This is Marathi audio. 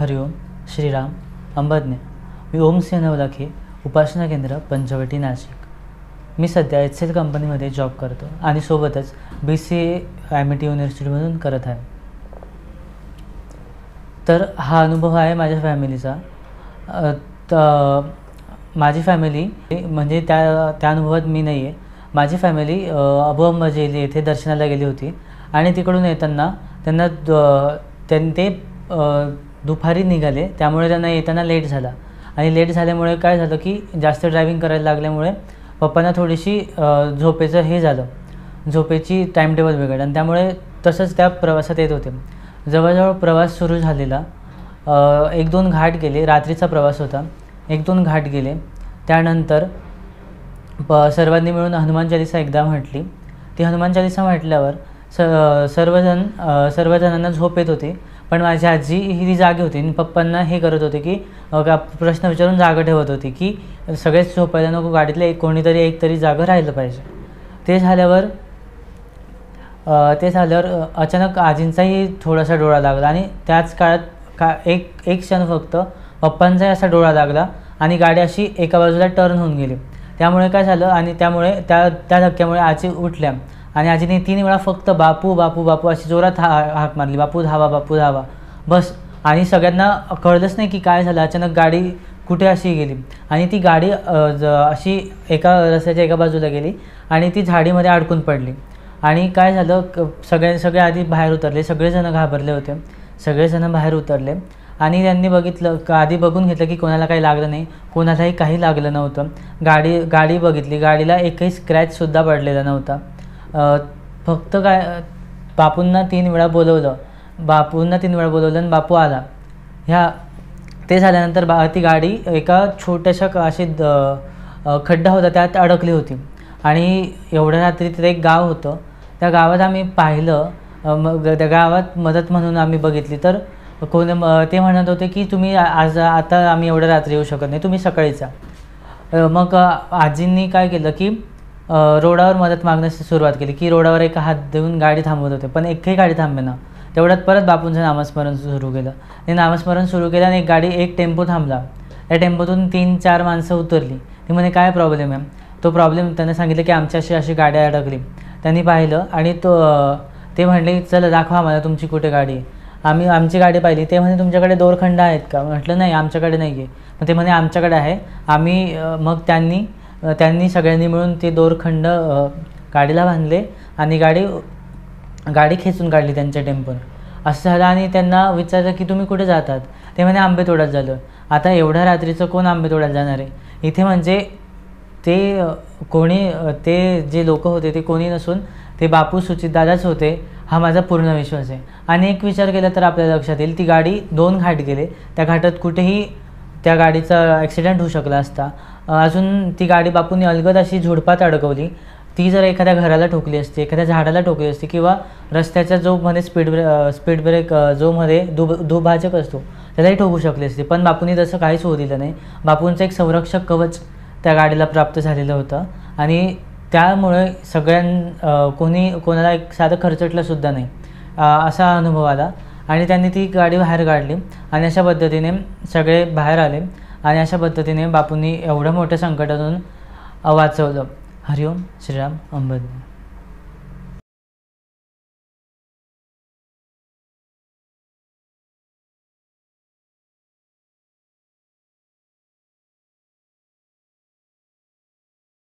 हरिओम श्रीराम अंबज्ञ मी ओमसिंह नवलाखे उपासना केंद्र पंचवटी नाशिक. मी सध्या एच सी एल कंपनीमध्ये जॉब करतो आणि सोबतच B C A M T युनिव्हर्सिटीमधून करत आहे. तर हा अनुभव आहे माझ्या फॅमिलीचा माझी फॅमिली म्हणजे त्या त्या अनुभवात मी नाही आहे माझी फॅमिली अबू अंबाजेली येथे दर्शनाला गेली होती. आणि तिकडून येताना त्यांना द- त्यां ते दुपारी निघाले त्यामुळे त्यांना येताना लेट झाला. आणि लेट झाल्यामुळे काय झालं की जास्त ड्रायव्हिंग करायला लागल्यामुळे पप्पांना थोडीशी झोपेचं हे झालं. झोपेची टाईम टेबल बिघडलं आणि त्यामुळे तसंच त्या प्रवासात येत होते. जवळजवळ प्रवास सुरू झालेला एक दोन घाट गेले रात्रीचा प्रवास होता. एक दोन घाट गेले. त्यानंतर प सर्वांनी मिळून हनुमान चालिसा एकदा म्हटली. ती हनुमान चालिसा म्हटल्यावर स सर्वजण सर्वजणांना झोप येत होती. पण माझी आजी ही ती जागी होती आणि पप्पांना हे करत होते की प्रश्न विचारून जागं ठेवत होती की सगळेच झोपायला नको गाडीतले एक कोणीतरी एक तरी जागं राहिलं पाहिजे. ते झाल्यावर ते झाल्यावर अचानक आजींचाही थोडासा डोळा लागला आणि त्याच काळात का एक एक क्षण फक्त पप्पांचाही असा डोळा लागला आणि गाडी अशी एका बाजूला टर्न होऊन गेली. त्यामुळे काय झालं आणि त्यामुळे त्या त्या धक्क्यामुळे आजी उठल्या. आणि आजीने तीन वेळा फक्त बापू बापू बापू अशी जोरात हा हाक मारली. बापू धावा बापू धावा. बस. आणि सगळ्यांना कळलंच नाही की काय झालं. अचानक गाडी कुठे अशी गेली? आणि ती गाडी ज अशी एका रस्त्याच्या एका बाजूला गेली आणि ती झाडीमध्ये अडकून पडली. आणि काय झालं? क सगळे सगळे आधी बाहेर उतरले. सगळेजण घाबरले होते. सगळेजण बाहेर उतरले. आणि त्यांनी बघितलं का आधी बघून घेतलं की कोणाला काही लागलं नाही. कोणालाही काही लागलं नव्हतं. गाडी गाडी बघितली. गाडीला एकही स्क्रॅचसुद्धा पडलेला नव्हता. फक्त काय बापूंना तीन वेळा बोलवलं. बापूंना तीन वेळा बोलवलं आणि बापू आला. ह्या ते झाल्यानंतर बा ती गाडी एका छोट्याशा क- अशी द खड्डा होता त्यात अडकली होती. आणि एवढ्या रात्री तिथे एक गाव होतं. त्या गावात आम्ही पाहिलं. मग त्या गावात मदत म्हणून आम्ही बघितली. तर कोण ते म्हणत होते की तुम्ही आज आता आम्ही एवढ्या रात्री येऊ शकत नाही. तुम्ही सकाळीचा मग आजींनी काय केलं की रोडावर मदत मागण्यास सुरुवात केली की रोडावर एक हात देऊन गाडी थांबवत होते. पण एकही गाडी थांबेना. तेवढ्यात परत बापूंचं नामस्मरण सुरू केलं. ते नामस्मरण सुरू केलं आणि एक गाडी एक टेम्पो थांबला. त्या टेम्पोतून तीन चार माणसं उतरली. ती म्हणे काय प्रॉब्लेम आहे? तो प्रॉब्लेम त्यांना सांगितलं की आमच्या अशी अशी गाडी अडकली. त्यांनी पाहिलं आणि तो ते म्हणले चला दाखवा आम्हाला तुमची कुठे गाडी आहे. आम्ही आमची गाडी पाहिली. ते म्हणे तुमच्याकडे दोरखंड आहेत का? म्हटलं नाही आमच्याकडे नाही आहे मग ते म्हणे आमच्याकडे आहे. आम्ही मग त्यांनी त्यांनी सगळ्यांनी मिळून ते दोरखंड गाडीला बांधले आणि गाडी गाडी खेचून काढली त्यांच्या टेम्पोनं असं झालं आणि त्यांना विचारलं की तुम्ही कुठे जातात? ते म्हणे आंबे तोडात झालं आता एवढ्या रात्रीचं कोण आंबे तोडात जाणार आहे? इथे म्हणजे ते कोणी ते जे लोक होते ते कोणी नसून ते बापू सुचित दादाच होते हा माझा पूर्ण विश्वास आहे. आणि एक विचार केला तर आपल्या लक्षात येईल ती गाडी दोन घाट गेले. त्या घाटात कुठेही त्या गाडीचा ॲक्सिडेंट होऊ शकला असता. अजून ती गाडी बापूंनी अलगद अशी झुडपात अडकवली. ती जर एखाद्या घराला ठोकली असती एखाद्या झाडाला ठोकली असती किंवा रस्त्याच्या जो मध्ये स्पीड ब्रे स्पीड ब्रेक जो मध्ये दुब दुभाजक असतो त्यालाही ठोकू शकली असती. पण बापूंनी तसं काहीच होऊ दिलं नाही. बापूंचं एक संरक्षक कवच त्या गाडीला प्राप्त झालेलं होतं. आणि त्यामुळे सगळ्यां कोणी कोणाला एक साधं खर्चटलंसुद्धा नाही. असा अनुभव आला. आणि त्यांनी ती गाडी बाहेर काढली. आणि अशा पद्धतीने सगळे बाहेर आले. आणि अशा पद्धतीने बापूंनी एवढं मोठं संकटातून वाचवलं. हरिओम श्रीराम अंबज्ञ